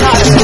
Colorado.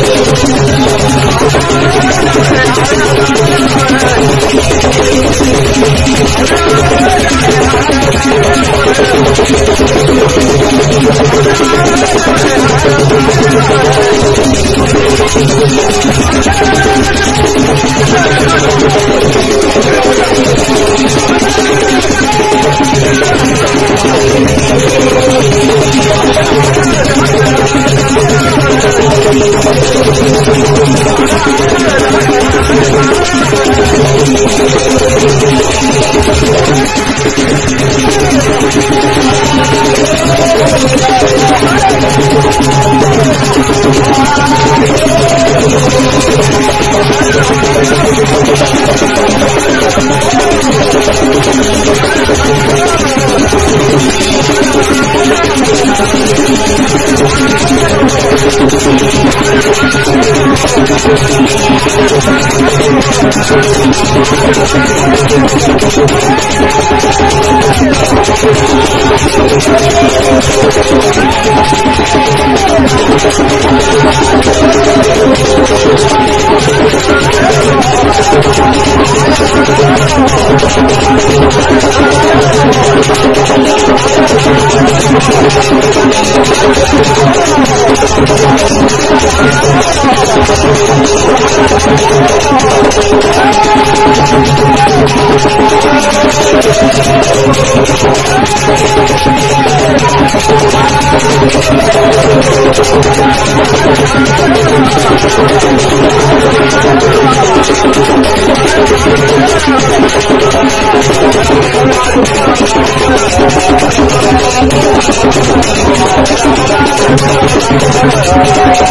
Thank you.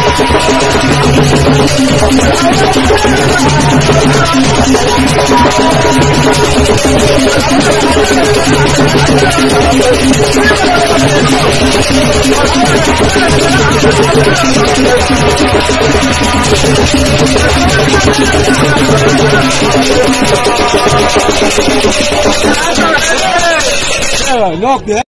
lock there.